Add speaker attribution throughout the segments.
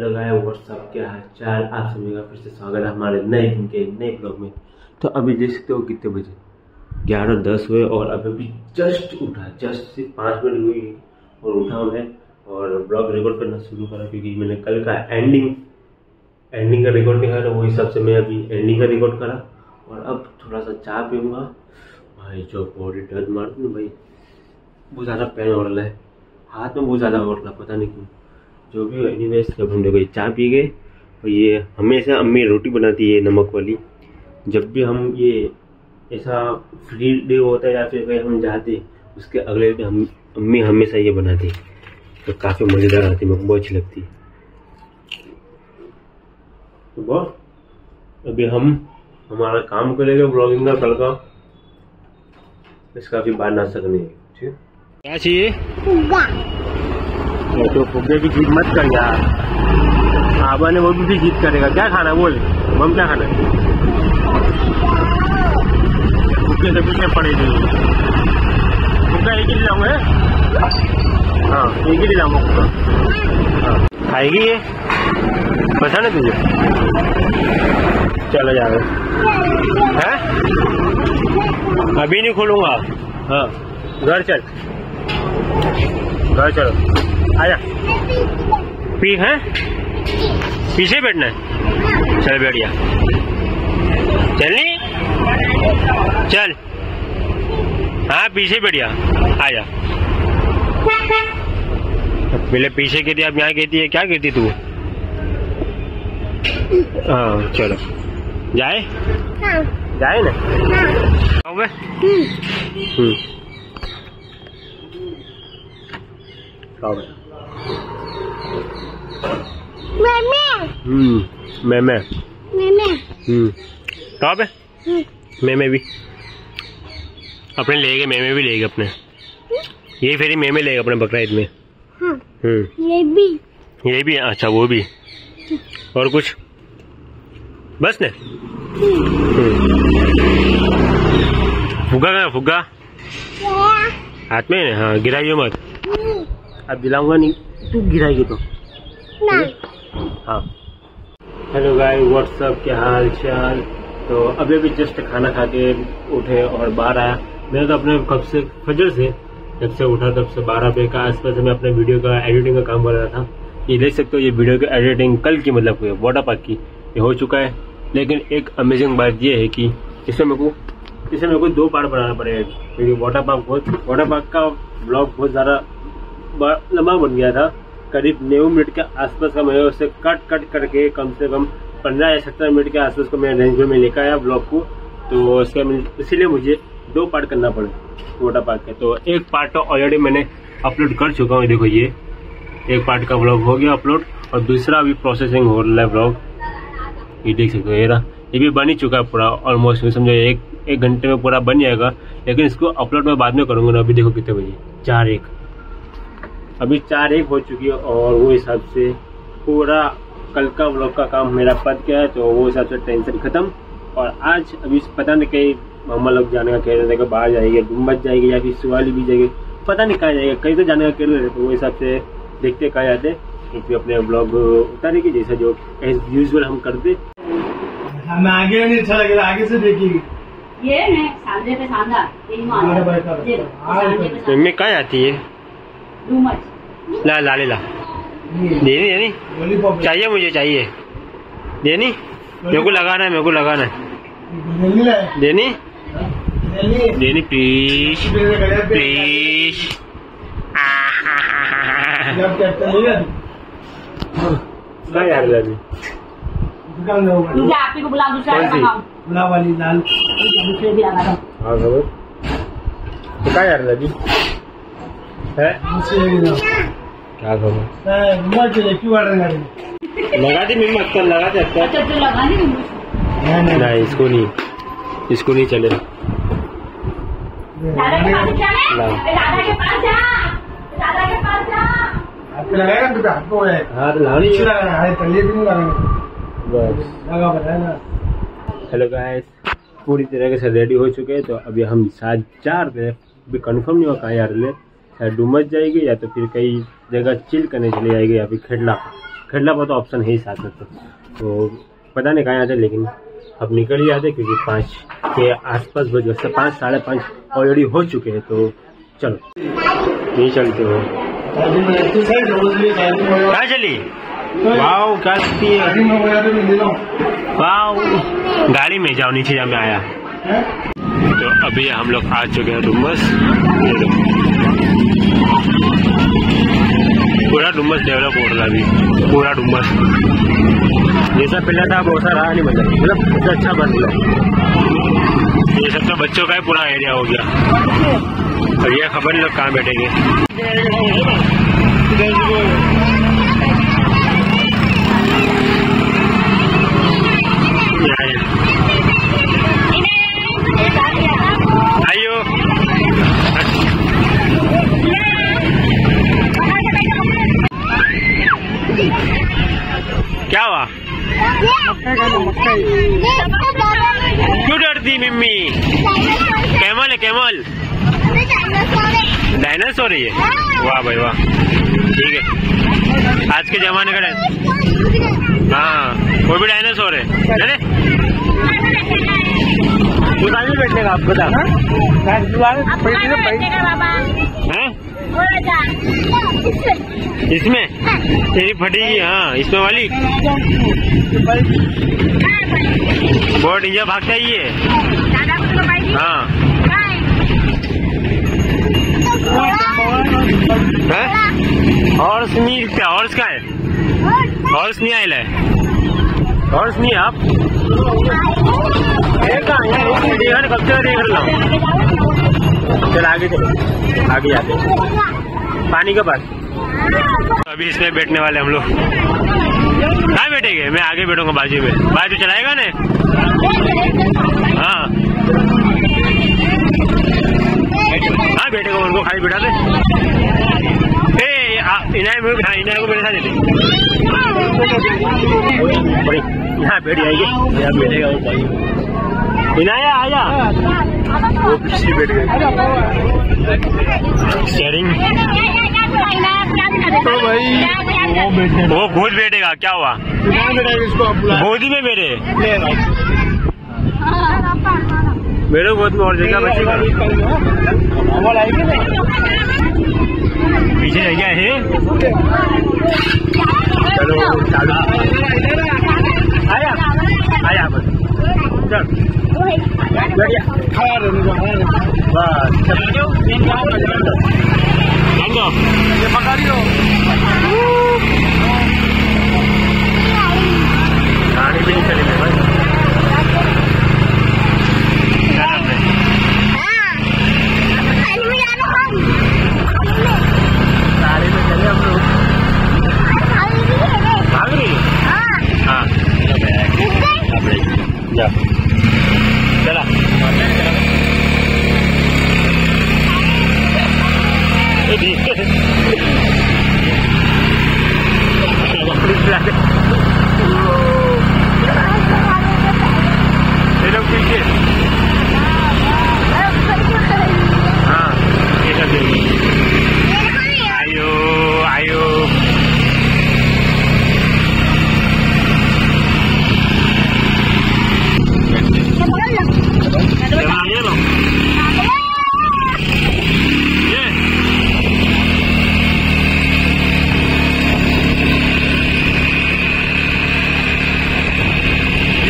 Speaker 1: Hello गाय WhatsApp क्या हाल चाल? आप सभी का फिर से स्वागत है हमारे नए दिन के नए ब्लॉग में। तो अभी देख सकते हो कितने बजे? ग्यारह दस हुए और अभी भी जस्ट उठा जस्ट सिर्फ़ पाँच मिनट हुई और उठा मैं और ब्लॉग रिकॉर्ड करना शुरू करा क्योंकि मैंने कल का एंडिंग एंडिंग का रिकॉर्ड नहीं करा वही हिसाब से मैं अभी एंडिंग का रिकॉर्ड करा और अब थोड़ा सा चाय पीऊँगा। भाई, जो बॉडी दर्द मारती ना भाई बहुत ज़्यादा पेन हो रहा है। हाथ में बहुत ज़्यादा हो रहा पता नहीं क्यों। जो भी एनीवेज जब हम देखो ये चाय पी गए और ये हमेशा अम्मी रोटी बनाती है नमक वाली। जब भी हम ये ऐसा फ्री डे होता है या फिर कहीं हम जाते उसके अगले दिन हम अम्मी हमेशा ये बनाती तो काफ़ी मज़ेदार आती मेरे को बहुत अच्छी लगती तो बहुत अभी हम हमारा काम करेंगे ब्लॉगिंग का कल का इसका भी बाहर नाश्ता करने ठीक क्या चाहिए? ये तो फुग्गे की जीत मत कर यार। आबा ने वो भी जीत करेगा। क्या खाना? बोल। मम क्या खाना फुग्गे से पीछे पड़े नहीं फुग्गा एक ही लाऊँगा हाँ? एक ही लाऊँगा फुग्गा। हाँ। खाएगी ये? पता ना तुझे? चलो जाओ है? अभी नहीं खोलूँगा। हाँ। घर चल। घर चलो। आजा। पी है? पीछे बैठना है। चल बैठ गया चलनी चल। हाँ पीछे बैठ गया आजा। पहले पीछे कहती अब यहाँ कहती है क्या कहती तू? हाँ चलो। जाए? जाए ना? हम्म। आओ हम्म हम्म कहाँ पे मैं मैं भी। अपने ले गए भी ले गए अपने। ये फेरी अपने बकरा में। हम्म।
Speaker 2: ये भी।
Speaker 1: ये भी अच्छा वो भी। और कुछ? बस ने? फुग्गा कहाँ फुग्गा? हाथ में हाँ? गिराइए मत। अब दिलाऊँगा नहीं तू गिराएगी तो। हाँ। हेलो गाय व्हाट्सअप क्या हाल चाल तो अभी अभी जस्ट खाना खा के उठे और बाहर आया। मैं तो अपने कब से फजर से जब से उठा तब से बारह बजे का आसपास मैं अपने वीडियो का एडिटिंग का काम कर रहा था। ये देख सकते हो ये वीडियो की एडिटिंग कल की मतलब हुई वाटर पार्क की। ये हो चुका है। लेकिन एक अमेजिंग बात ये है कि इसमें मेरे को इसमें मेरे को दो पार्ट बनाना पड़ेगा। क्योंकि वाटर पार्क बहुत वाटर पार्क का ब्लॉग बहुत ज़्यादा लंबा बन गया था। करीब नेव मिनट के आसपास का मैं उसे कट कट करके कम से कम पंद्रह या सत्रह मिनट के आसपास को मैं रेंज में लेकर आया ब्लॉग को। तो उसका इसीलिए मुझे दो पार्ट करना पड़े छोटा पार्ट का। तो एक पार्ट तो ऑलरेडी मैंने अपलोड कर चुका हूँ, देखो ये। एक पार्ट का ब्लॉग हो गया अपलोड और दूसरा अभी प्रोसेसिंग हो रहा है ब्लॉग ये देख सकते हो, ये रहा। ये भी बन ही चुका है पूरा ऑलमोस्ट समझो एक एक घंटे में पूरा बन जाएगा। लेकिन इसको अपलोड मैं बाद में करूँगा ना, अभी देखो कितने बजे। चार एक। अभी चार एक हो चुकी है और वो हिसाब से पूरा कल का ब्लॉग का काम मेरा पद गया है तो वो हिसाब से टेंशन खत्म। और आज अभी पता नहीं कहीं मामा लोग जाने का कह रहे थे कि बाहर जाएँगे गुंबद जाएगी या फिर शिवाली भी जाएगी पता नहीं कहाँ जाएगा कहीं तो जाने का कह रहे थे तो वो हिसाब से देखते कहाँ जाते क्योंकि अपने ब्लॉग उतारेगी जैसा जो एज यूजल हम करते।
Speaker 3: हमें आगे नहीं अच्छा लगेगा आगे से देखिए।
Speaker 2: ये मैं सांझे पे
Speaker 3: हाँ, रहो।
Speaker 2: ये
Speaker 3: हाँ,
Speaker 1: कहाँ जाती है?
Speaker 2: टू मच
Speaker 1: ला ला ले ला। देनी देनी चाहिए मुझे चाहिए। देनी मेरे को लगाना है मेरे को लगाना है। देनी देनी प्लीज़ प्लीज़ क्या यार लगी
Speaker 2: मुझे आप ही को बुला दूसरा?
Speaker 3: वाली लाल
Speaker 2: दूसरे भी लगा दो
Speaker 1: हाँ खबर। तो क्या यार लगी क्या लगा दी मम्मी अक्कर लगा दे अक्कर
Speaker 2: अच्छा तो लगा नहीं
Speaker 3: नहीं नहीं।
Speaker 1: नहीं इसको नहीं। इसको नहीं चले।
Speaker 2: दादा के पास चले?
Speaker 1: ला।
Speaker 2: दादा के पास जा। दादा के पास जा।
Speaker 3: आपको लगाएगा तो है।
Speaker 1: हाँ तो
Speaker 3: है
Speaker 1: हेलो गाइस पूरी तरह से रेडी हो चुके हैं तो अभी हम शायद चार पे अभी कंफर्म नहीं हुआ कहाँ यार ले शायद डूमस जाएगी या तो फिर कई जगह चिल करने चले जाएगी या फिर खेडला। खंडला पर तो ऑप्शन है ही साथ में तो, तो पता नहीं कहाँ जाते लेकिन अब निकल ही जाते क्योंकि पाँच के आसपास बज गए। पाँच साढ़े पाँच ऑलरेडी हो चुके हैं तो चलो। नहीं चलते हो। क्या चली? वाओ क्या लगती है?
Speaker 3: तो
Speaker 1: वाओ। गाड़ी में जाओ नीचे जा मैं आया। तो अभी हम लोग आ चुके हैं डुम्बस पूरा डुम्बस डेवलप हो रहा अभी। पूरा डुम्बस जैसा पहले था वैसा रहा नहीं मतलब मतलब अच्छा बन गया ये सब तो बच्चों का ही पूरा एरिया हो गया। और ये खबर नहीं लोग कहाँ बैठेंगे। ये आइए। क्या हुआ? क्यों डरती मम्मी? कैमल है, कैमल। डायनासोर है ये। वाह भाई, वाह। ठीक है। आज के जमाने का हाँ कोई भी डायनासोर है। दुकान में बैठने का आप बता हैं? इसमें? तेरी फटेगी हाँ इसमें वाली। बहुत इंजा भाग चाहिए हाँ। हैं? हॉर्स नहीं क्या हॉर्स का है? हॉर्स नहीं आयल है। हॉर्स नहीं आप। चल आगे चलो आगे हैं। पानी के पास। अभी इसमें बैठने वाले हम लोग। कहाँ बैठेंगे? मैं आगे बैठूँगा बाजू में। बाजू चलाएगा ने? हाँ। हाँ बैठेगा उनको खाली बैठा दे? इनाय को मेरे साथ दे दे। बड़ी, यहाँ बैठ जाएँगे यहाँ बैठेगा वो भाई। इनाया आया वो पीछे बैठ गए। शेयरिंग
Speaker 3: तो भाई वो
Speaker 1: वो बैठेगा। क्या हुआ? गोदी में मेरे मेरे गोद में और जगह बचेगा पीछे गया है। चलो चालू आया आया बस चल बढ़िया
Speaker 3: खड़ा रहने दो खड़ा रहने दो।
Speaker 1: बस चलो अंदो
Speaker 3: ये पकड़ियो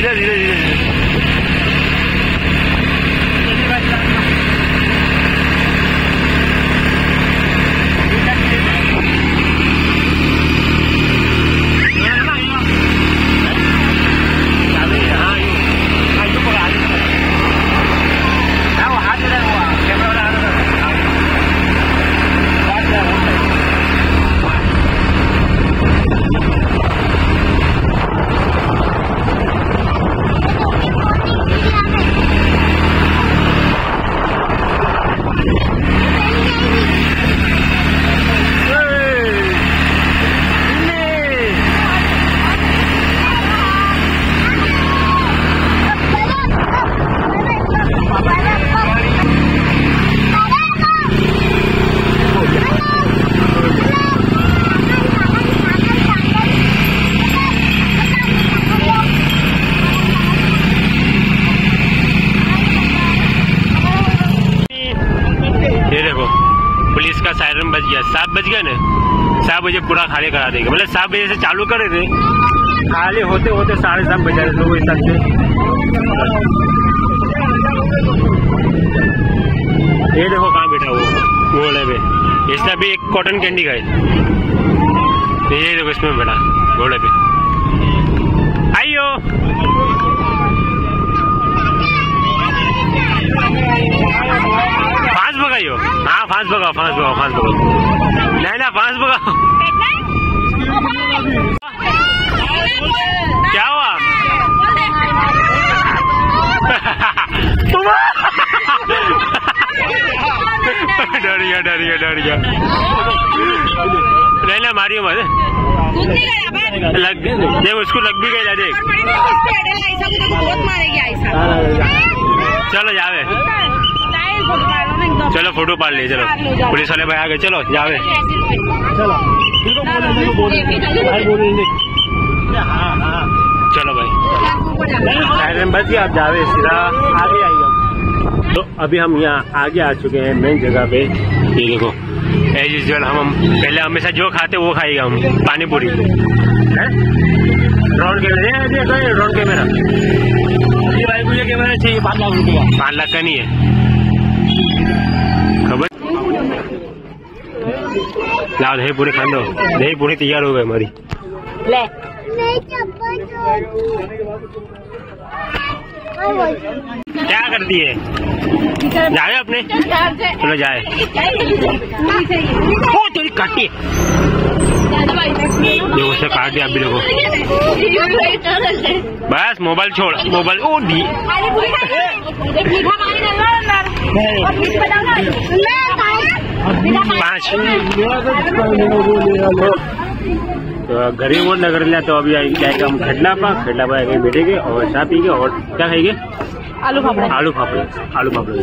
Speaker 1: 你这你这你这。你 गए ना? सात बजे पूरा खाली करा देंगे। मतलब सात बजे से चालू करे थे। खाली होते होते साढ़े सात बजे बजे तक से। ये देखो कहाँ बैठा वो घोड़े पे इसने अभी एक कॉटन कैंडी खाई ये देखो इसमें बैठा घोड़े पे आइयो। फांस भगाइयो। हाँ फांस भगाओ फांस भगाओ फांस भगाओ। नहीं ना फांस भगाओ क्या हुआ? डर गया डर गया डर गया। नहीं ना मारियो मत। लग देख, उसको लग भी गई देख। चलो, जावे। चलो फ़ोटो पाल लिए चलो। पुलिस वाले भाई आ गए चलो जावे चलो भाई साइरन बच आप जावे सीधा आगे आइए। तो अभी हम यहाँ आगे आ चुके हैं मेन जगह पे। ये देखो एज यूजल हम हम पहले हमेशा जो खाते वो खाएगा हम पानी पूरी ड्रोन कैमरा ड्रोन कैमरा भाई मुझे कैमरा चाहिए पाँच लाख रुपये पाँच लाख का नहीं है। लाओ दही पूरी खा लो। दही पूरी तैयार हो गई हमारी।
Speaker 2: ले।
Speaker 1: क्या करती है? जाए अपने? चलो जाए। ओ तेरी काटी देखो उसे काट दिया अभी देखो। बस मोबाइल छोड़। मोबाइल ओ दी पाँच तो गरीब और नगर लिया तो अभी क्या हम खेडला पा खेडला पा आगे बैठेंगे और चाय पीएँगे और क्या खाएँगे?
Speaker 2: आलू फाफड़ा।
Speaker 1: आलू फाफड़े आलू फाफड़े।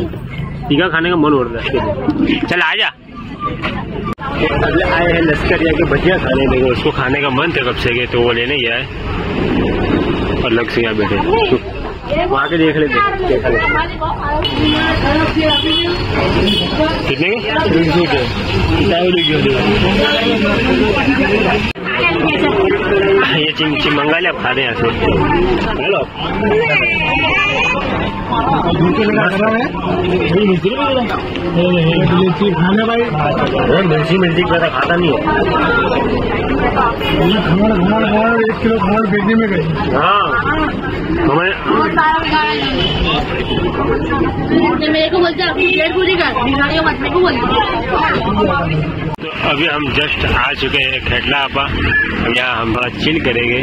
Speaker 1: तीखा खाने का मन हो रहा है चल आ जा। अगले आए हैं लश्कर के भजिया खाने लेंगे उसको खाने का मन था कब से गए तो वो लेने गया है। और लग से यहाँ बैठे। वहाँ के देख लेते देखा लेते कितने के? ये चिम चिमंगा ले आप खा रहे हैं यहाँ से हेलो
Speaker 3: खाना भाई
Speaker 1: और मिर्ची मिर्ची तो खाता नहीं है।
Speaker 3: खमण खमण खमण एक किलो खमण बेचने में गई
Speaker 1: हाँ। हमारे
Speaker 2: मेरे को बोलते पेट पूरी कर। मेरे को बोलते
Speaker 1: तो अभी हम जस्ट आ चुके हैं खेटला आपा यहाँ हम थोड़ा चिल करेंगे।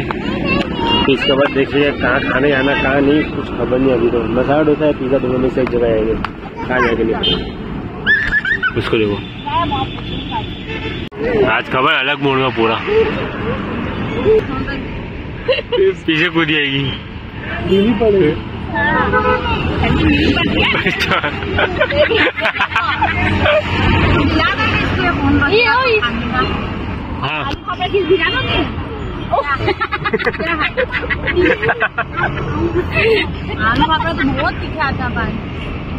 Speaker 1: तो इसके बाद देखिए कहाँ खाने जाना कहाँ नहीं कुछ खबर नहीं अभी तो। मसाला डोसा है पिज्जा दोनों में से एक जगह आएँगे। कहाँ जाएँगे नहीं उसको देखो। आज खबर अलग मोड़ में पूरा। पीछे कूद जाएगी।
Speaker 3: देनी पड़ेगी
Speaker 1: हाँ।
Speaker 2: तो बहुत तीखा आता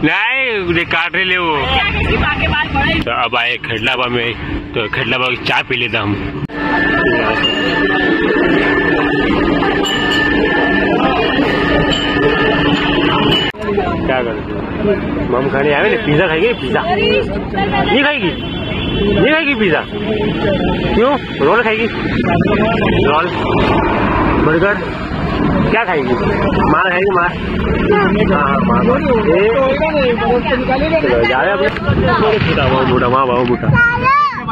Speaker 1: नहीं काट रहे ले वो। तो अब आए खडलाबा में तो खडलाबा की चाय पी लेता हम। क्या कर मम खाने आवे ना पिज्जा खाएगी पिज्जा। नहीं खाएगी? नहीं खाएगी पिज्जा? क्यों? रोल खाएगी? रोल। बर्गर। क्या खाएगी? मार खाएगी मार। हाँ हाँ मार ए, चलो जाए अपने। बूढ़ा बाबू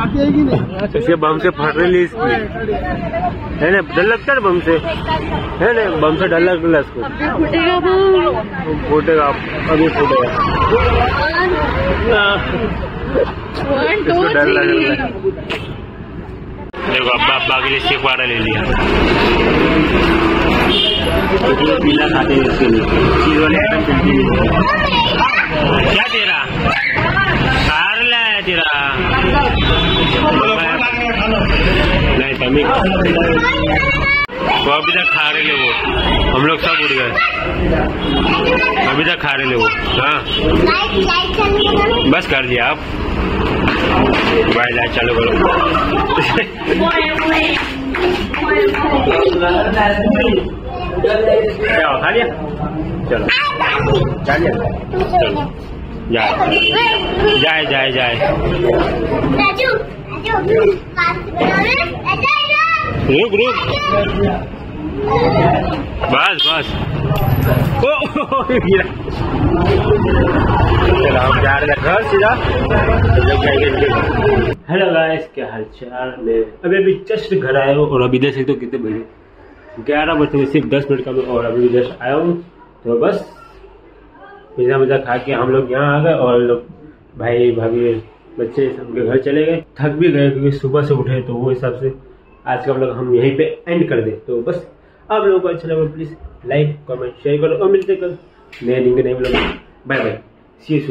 Speaker 1: बूढ़ा माँ बाबू बूढ़ा इसके बम से फट रही इसकी है ना? डर लगता है बम से? है ना? बम से डर लगता है इसको।
Speaker 2: फुटेगा
Speaker 1: फूटेगा अभी फूटेगा।
Speaker 2: वन टू
Speaker 1: इसको डर लग रहा है। देखो अब्बा अब्बा के लिए शेक ले लिया। पीला खाते हैं इसके लिए। चीज़ वाले आइटम चलती है क्या तेरा कार ला है तेरा नहीं कमी वो अभी तक खा रहे ले वो। हम लोग सब उड़ गए। अभी तक खा रहे ले वो। हाँ। बस कर दिया आप। भाई, लाइट चालू करो। खा लिया? चलो। जाए। जाए जाए रुक रुक बस बस ओ, हेलो गाइस क्या हाल चाल मैं अभी अभी जस्ट घर आया हूँ और अभी देख सकते हो कितने बजे। ग्यारह बजते में सिर्फ़ दस मिनट का मैं और अभी जस्ट आया हूँ। तो बस पिज्जा मिज़ा खा के हम लोग यहाँ आ गए और लोग भाई भाभी बच्चे सबके घर चले गए। थक भी गए क्योंकि सुबह से उठे तो वो हिसाब से आज का ब्लॉग हम यहीं पे एंड कर दें। तो बस, आप लोगों को अच्छा लगा प्लीज़ लाइक कमेंट शेयर करो और मिलते कल। नए दिन नए blog bye bye see you